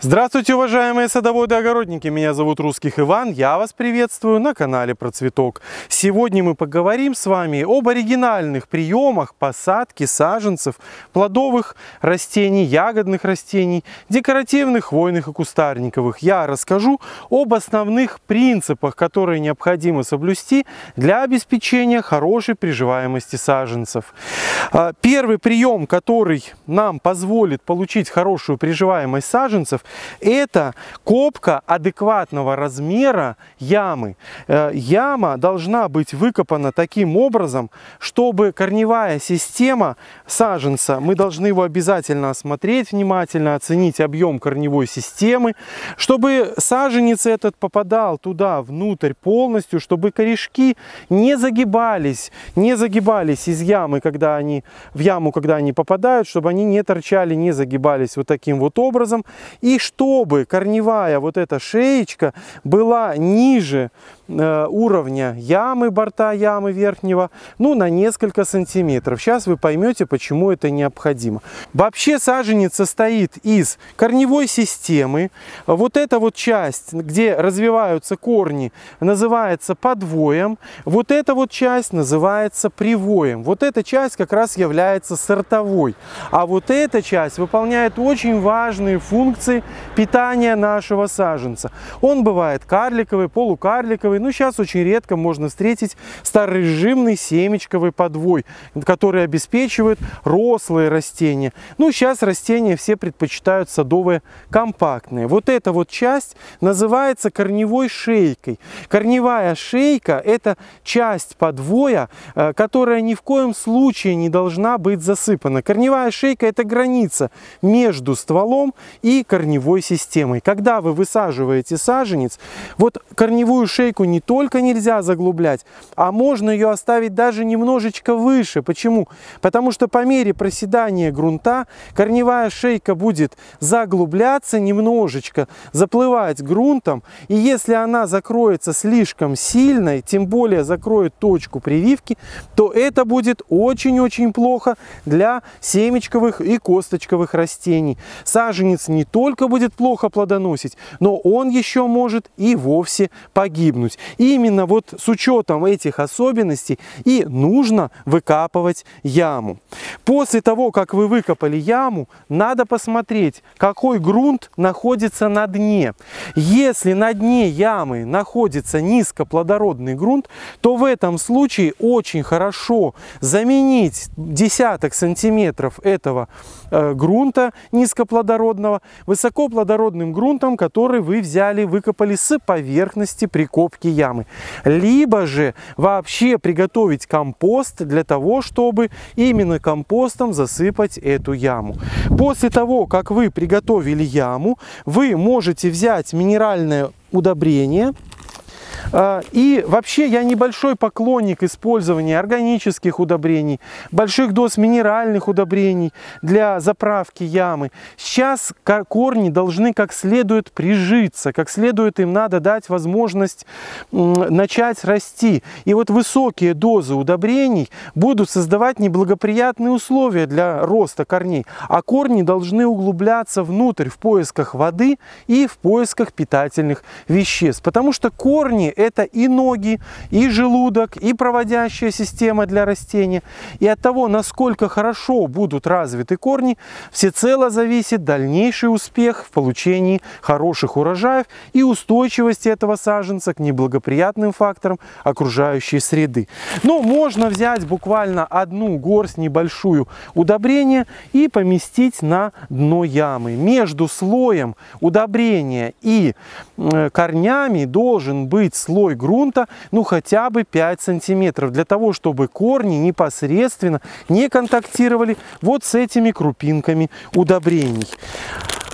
Здравствуйте, уважаемые садоводы и огородники! Меня зовут Русских Иван, я вас приветствую на канале Процветок. Сегодня мы поговорим с вами об оригинальных приемах посадки саженцев, плодовых растений, ягодных растений, декоративных, хвойных и кустарниковых. Я расскажу об основных принципах, которые необходимо соблюсти для обеспечения хорошей приживаемости саженцев. А, первый прием, который нам позволит получить хорошую приживаемость саженцев, это копка адекватного размера ямы. Э, яма должна быть выкопана таким образом, чтобы корневая система саженца, мы должны его обязательно осмотреть внимательно, оценить объем корневой системы, чтобы саженец этот попадал туда, внутрь полностью, чтобы корешки не загибались, не загибались из ямы, когда они, в яму, когда они попадают, чтобы они не торчали, не загибались вот таким вот образом. И чтобы корневая вот эта шеечка была ниже Э, уровня ямы, борта ямы верхнего, ну, на несколько сантиметров. Сейчас вы поймете, почему это необходимо. Вообще саженец состоит из корневой системы. Вот эта вот часть, где развиваются корни, называется подвоем. Вот эта вот часть называется привоем. Вот эта часть как раз является сортовой. А вот эта часть выполняет очень важные функции питания нашего саженца. Он бывает карликовый, полукарликовый, подвой. Ну, сейчас очень редко можно встретить старорежимный семечковый подвой, который обеспечивает рослые растения. Ну, сейчас растения все предпочитают садовые компактные. Вот эта вот часть называется корневой шейкой. Корневая шейка – это часть подвоя, э, которая ни в коем случае не должна быть засыпана. Корневая шейка – это граница между стволом и корневой системой. Когда вы высаживаете саженец, вот корневую шейку не только нельзя заглублять, а можно ее оставить даже немножечко выше. Почему? Потому что по мере проседания грунта корневая шейка будет заглубляться немножечко, заплывать грунтом. И если она закроется слишком сильно, тем более закроет точку прививки, то это будет очень-очень плохо для семечковых и косточковых растений. Саженец не только будет плохо плодоносить, но он еще может и вовсе погибнуть. Именно вот с учетом этих особенностей и нужно выкапывать яму. После того, как вы выкопали яму, надо посмотреть, какой грунт находится на дне. Если на дне ямы находится низкоплодородный грунт, то в этом случае очень хорошо заменить десяток сантиметров этого э, грунта низкоплодородного высокоплодородным грунтом, который вы взяли, выкопали с поверхности прикопки ямы. Либо же вообще приготовить компост для того, чтобы именно компостом засыпать эту яму. После того, как вы приготовили яму, вы можете взять минеральное удобрение, и вообще я небольшой поклонник использования органических удобрений, больших доз минеральных удобрений для заправки ямы. Сейчас корни должны как следует прижиться, как следует им надо дать возможность начать расти. И вот высокие дозы удобрений будут создавать неблагоприятные условия для роста корней, а корни должны углубляться внутрь в поисках воды и в поисках питательных веществ, потому что корни это и ноги, и желудок, и проводящая система для растения. И от того, насколько хорошо будут развиты корни, всецело зависит дальнейший успех в получении хороших урожаев и устойчивости этого саженца к неблагоприятным факторам окружающей среды. Но можно взять буквально одну горсть небольшую удобрения и поместить на дно ямы. Между слоем удобрения и корнями должен быть слой грунта, ну хотя бы 5 сантиметров, для того, чтобы корни непосредственно не контактировали вот с этими крупинками удобрений.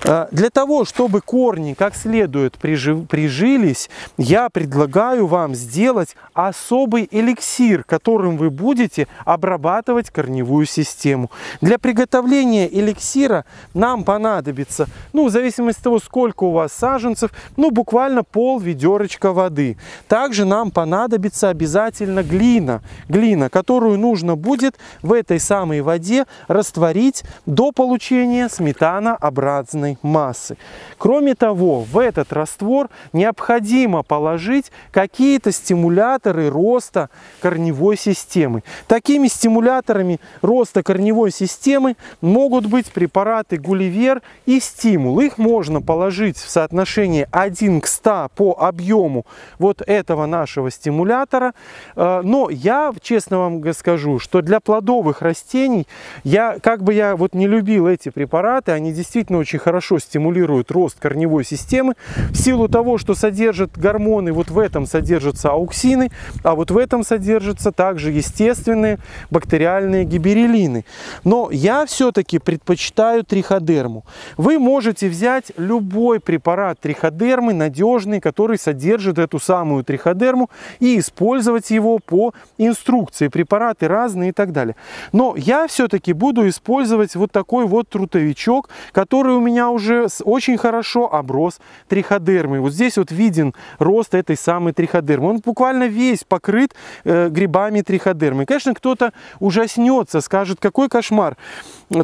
Э, для того, чтобы корни как следует прижились, я предлагаю вам сделать особый эликсир, которым вы будете обрабатывать корневую систему. Для приготовления эликсира нам понадобится, ну, в зависимости от того, сколько у вас саженцев, ну, буквально пол ведерочка воды. Также нам понадобится обязательно глина, глина, которую нужно будет в этой самой воде растворить до получения сметанообразной растительной массы. Кроме того, в этот раствор необходимо положить какие-то стимуляторы роста корневой системы. Такими стимуляторами роста корневой системы могут быть препараты Гулливер и Стимул. Их можно положить в соотношении 1 к 100 по объему вот этого нашего стимулятора. Э, но я, честно вам скажу, что для плодовых растений, я, как бы я вот не любил эти препараты, они действительно очень хорошо стимулируют рост корневой системы. В силу того, что содержат гормоны, вот в этом содержатся ауксины, а вот в этом содержатся также естественные бактериальные гиберелины. Но я все-таки предпочитаю триходерму. Вы можете взять любой препарат триходермы, надежный, который содержит эту самую триходерму, и использовать его по инструкции. Препараты разные и так далее. Но я все-таки буду использовать вот такой вот трутовичок, который у меня уже очень хорошо оброс триходермой. Вот здесь вот виден рост этой самой триходермы. Он буквально весь покрыт э, грибами триходермы. Конечно, кто-то ужаснется, скажет, какой кошмар.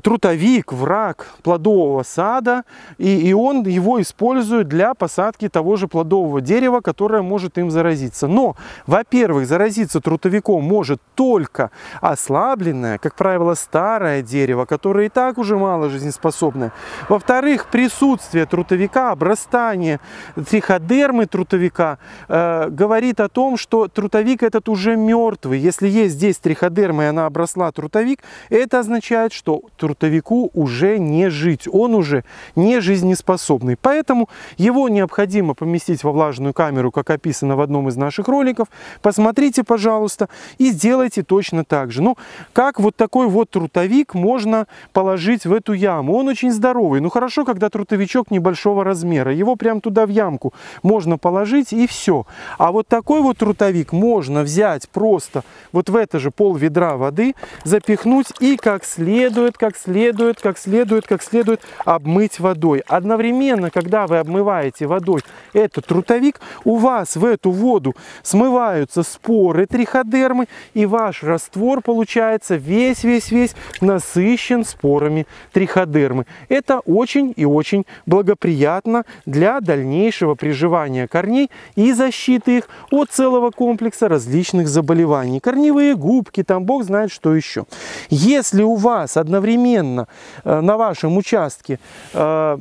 Трутовик, враг плодового сада, и, и он его использует для посадки того же плодового дерева, которое может им заразиться. Но, во-первых, заразиться трутовиком может только ослабленное, как правило, старое дерево, которое и так уже мало жизнеспособное. Во-вторых, присутствие трутовика, обрастание триходермы трутовика э, говорит о том, что трутовик этот уже мертвый. Если есть здесь триходерма и она обросла трутовик, это означает, что трутовику уже не жить, он уже не жизнеспособный. Поэтому его необходимо поместить во влажную камеру, как описано в одном из наших роликов. Посмотрите, пожалуйста, и сделайте точно так же. Ну, как вот такой вот трутовик можно положить в эту яму? Он очень здоровый. Ну, хорошо, когда трутовичок небольшого размера. Его прям туда в ямку можно положить и все. А вот такой вот трутовик можно взять просто вот в это же пол ведра воды, запихнуть и как следует, как следует, как следует, как следует обмыть водой. Одновременно, когда вы обмываете водой этот трутовик, у вас в эту воду смываются споры триходермы, и ваш раствор получается весь-весь-весь насыщен спорами триходермы. Это очень и очень благоприятно для дальнейшего приживания корней и защиты их от целого комплекса различных заболеваний. Корневые губки, там бог знает что еще. Если у вас одновременно э, на вашем участке э,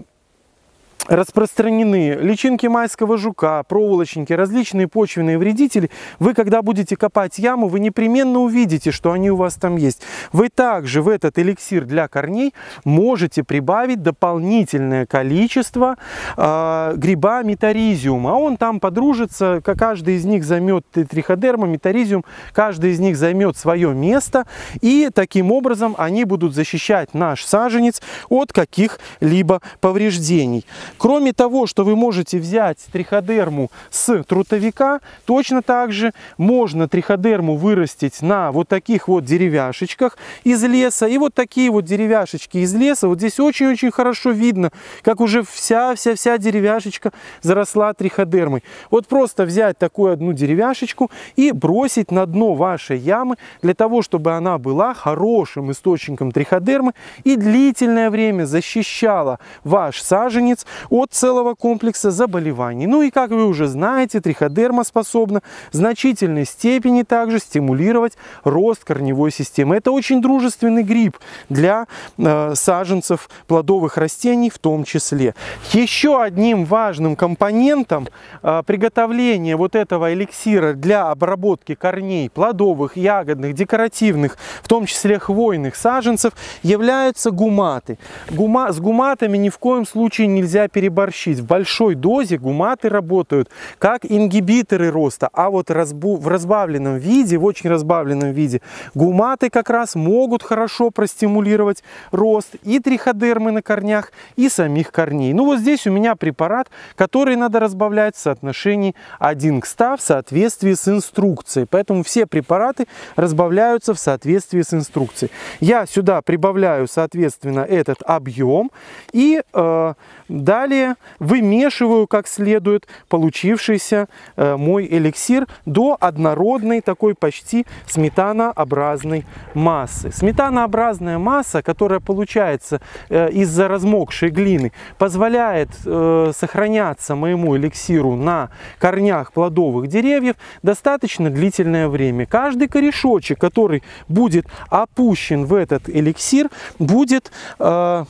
распространены личинки майского жука, проволочники, различные почвенные вредители, вы когда будете копать яму, вы непременно увидите, что они у вас там есть. Вы также в этот эликсир для корней можете прибавить дополнительное количество э, гриба метаризиума. Он там подружится, каждый из них займет триходерма, метаризиум, каждый из них займет свое место, и таким образом они будут защищать наш саженец от каких-либо повреждений. Кроме того, что вы можете взять триходерму с трутовика, точно так же можно триходерму вырастить на вот таких вот деревяшечках из леса. И вот такие вот деревяшечки из леса, вот здесь очень-очень хорошо видно, как уже вся-вся-вся деревяшечка заросла триходермой. Вот просто взять такую одну деревяшечку и бросить на дно вашей ямы, для того, чтобы она была хорошим источником триходермы и длительное время защищала ваш саженец от целого комплекса заболеваний. Ну и как вы уже знаете, триходерма способна в значительной степени также стимулировать рост корневой системы. Это очень дружественный гриб для э, саженцев плодовых растений в том числе. Еще одним важным компонентом э, приготовления вот этого эликсира для обработки корней плодовых, ягодных, декоративных, в том числе хвойных саженцев, являются гуматы. Гума, с гуматами ни в коем случае нельзя перейти переборщить. В большой дозе гуматы работают как ингибиторы роста, а вот в разбавленном виде, в очень разбавленном виде, гуматы как раз могут хорошо простимулировать рост и триходермы на корнях, и самих корней. Ну вот здесь у меня препарат, который надо разбавлять в соотношении 1 к 100 в соответствии с инструкцией. Поэтому все препараты разбавляются в соответствии с инструкцией. Я сюда прибавляю, соответственно, этот объем и э, далее Далее вымешиваю как следует получившийся э, мой эликсир до однородной такой почти сметанообразной массы. Сметанообразная масса, которая получается э, из-за размокшей глины, позволяет э, сохраняться моему эликсиру на корнях плодовых деревьев достаточно длительное время. Каждый корешочек, который будет опущен в этот эликсир, будет э,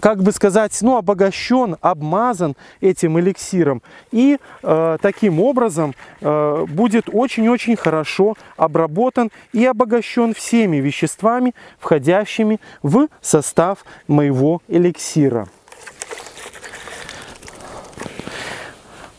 как бы сказать, ну, обогащен, обмазан этим эликсиром. И э, таким образом э, будет очень-очень хорошо обработан и обогащен всеми веществами, входящими в состав моего эликсира.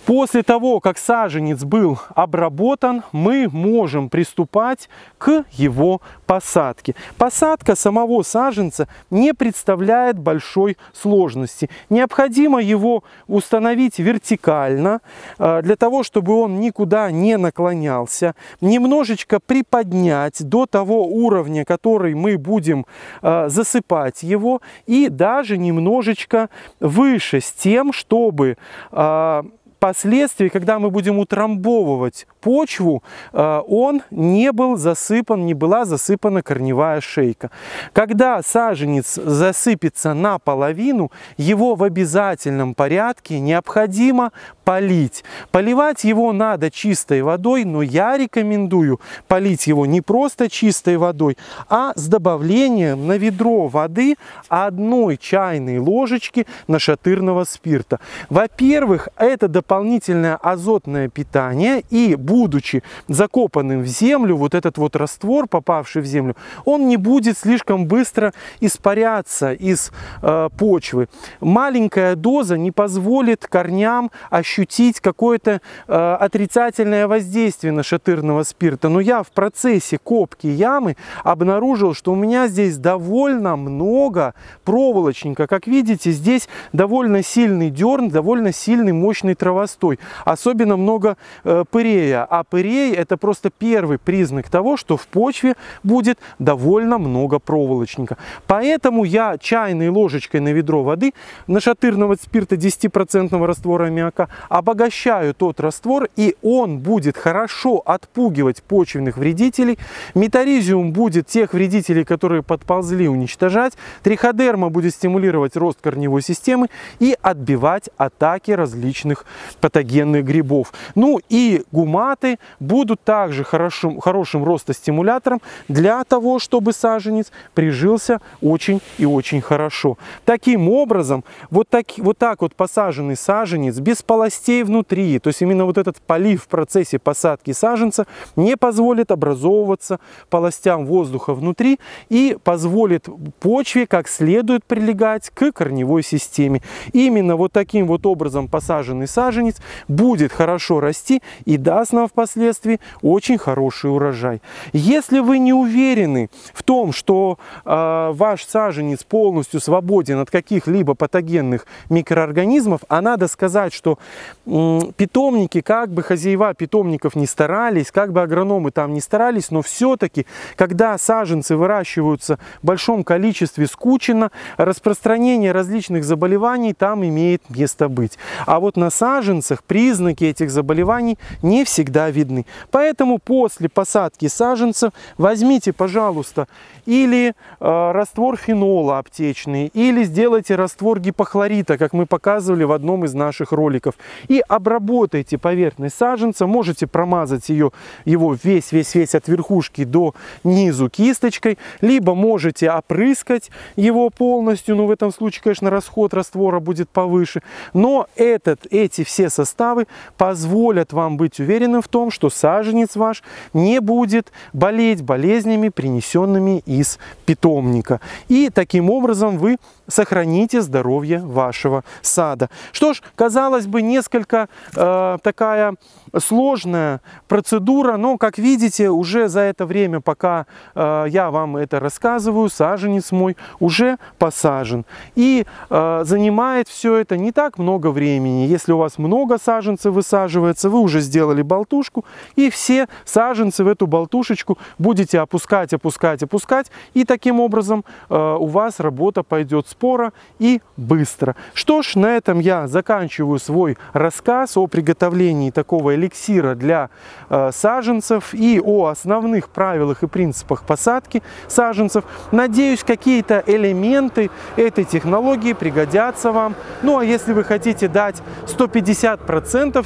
После того, как саженец был обработан, мы можем приступать к его посадке. Посадка самого саженца не представляет большой сложности. Необходимо его установить вертикально, э, для того, чтобы он никуда не наклонялся. Немножечко приподнять до того уровня, который мы будем э, засыпать его. И даже немножечко выше с тем, чтобы э, Впоследствии, когда мы будем утрамбовывать почву, э, он не был засыпан, не была засыпана корневая шейка. Когда саженец засыпется наполовину, его в обязательном порядке необходимо полить. Поливать его надо чистой водой, но я рекомендую полить его не просто чистой водой, а с добавлением на ведро воды одной чайной ложечки нашатырного спирта. Во-первых, это дополнительное азотное питание и будучи закопанным в землю, вот этот вот раствор, попавший в землю, он не будет слишком быстро испаряться из э, почвы. Маленькая доза не позволит корням ощутить какое-то э, отрицательное воздействие нашатырного спирта. Но я в процессе копки ямы обнаружил, что у меня здесь довольно много проволочника. Как видите, здесь довольно сильный дерн, довольно сильный мощный травостой. Особенно много э, пырея а пырей это просто первый признак того, что в почве будет довольно много проволочника. Поэтому я чайной ложечкой на ведро воды нашатырного спирта 10% раствора аммиака обогащаю тот раствор, и он будет хорошо отпугивать почвенных вредителей. Метаризиум будет тех вредителей, которые подползли, уничтожать. Триходерма будет стимулировать рост корневой системы и отбивать атаки различных патогенных грибов. Ну и гума томаты будут также хорошим, хорошим ростостимулятором для того, чтобы саженец прижился очень и очень хорошо. Таким образом, вот так вот, так вот посаженный саженец без полостей внутри, то есть именно вот этот полив в процессе посадки саженца не позволит образовываться полостям воздуха внутри и позволит почве как следует прилегать к корневой системе. Именно вот таким вот образом посаженный саженец будет хорошо расти и даст нам впоследствии очень хороший урожай. Если вы не уверены в том, что э, ваш саженец полностью свободен от каких-либо патогенных микроорганизмов, а надо сказать, что э, питомники, как бы хозяева питомников не старались, как бы агрономы там не старались, но все-таки, когда саженцы выращиваются в большом количестве скучно, распространение различных заболеваний там имеет место быть. А вот на саженцах признаки этих заболеваний не всегда видны. Поэтому после посадки саженцев возьмите, пожалуйста, или э, раствор фенола аптечный, или сделайте раствор гипохлорита, как мы показывали в одном из наших роликов. И обработайте поверхность саженца, можете промазать ее, его весь-весь-весь от верхушки до низу кисточкой, либо можете опрыскать его полностью, но в этом случае, конечно, расход раствора будет повыше. Но этот, эти все составы позволят вам быть уверенным в том, что саженец ваш не будет болеть болезнями, принесенными из питомника. И таким образом вы сохраните здоровье вашего сада. Что ж, казалось бы, несколько э, такая сложная процедура, но, как видите, уже за это время, пока э, я вам это рассказываю, саженец мой уже посажен. И э, занимает все это не так много времени. Если у вас много саженцев высаживается, вы уже сделали болтушку, и все саженцы в эту болтушечку будете опускать, опускать, опускать, и таким образом э, у вас работа пойдет спора и быстро. Что ж, на этом я заканчиваю свой рассказ о приготовлении такого эликсира для э, саженцев и о основных правилах и принципах посадки саженцев. Надеюсь, какие-то элементы этой технологии пригодятся вам. Ну а если вы хотите дать 150%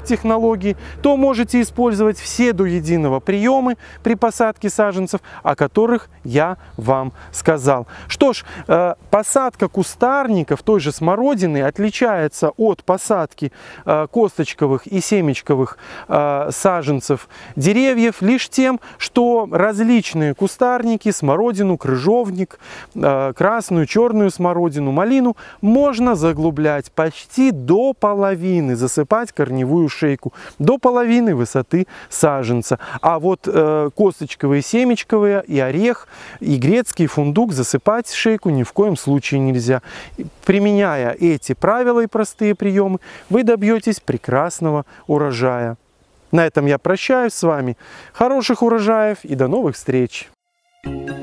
технологии, то можете использовать все до единого приемы при посадке саженцев, о которых я вам сказал. Что ж, э, посадка кустарников той же смородины отличается от посадки э, косточковых и семечковых э, саженцев деревьев лишь тем, что различные кустарники, смородину, крыжовник, красную, черную смородину, малину можно заглублять почти до половины, засыпать корневую шейку, до половины высоты саженца. А вот косточковые, семечковые и орех, и грецкий фундук засыпать шейку ни в коем случае нельзя. Применяя эти правила и простые приемы, вы добьетесь прекрасного урожая. На этом я прощаюсь с вами. Хороших урожаев и до новых встреч! Thank you.